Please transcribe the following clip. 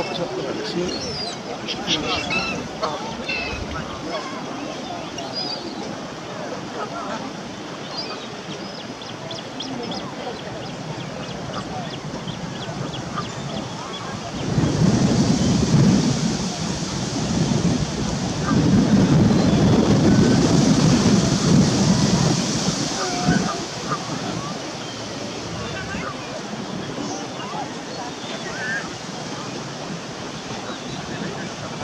çok çok önemlisi.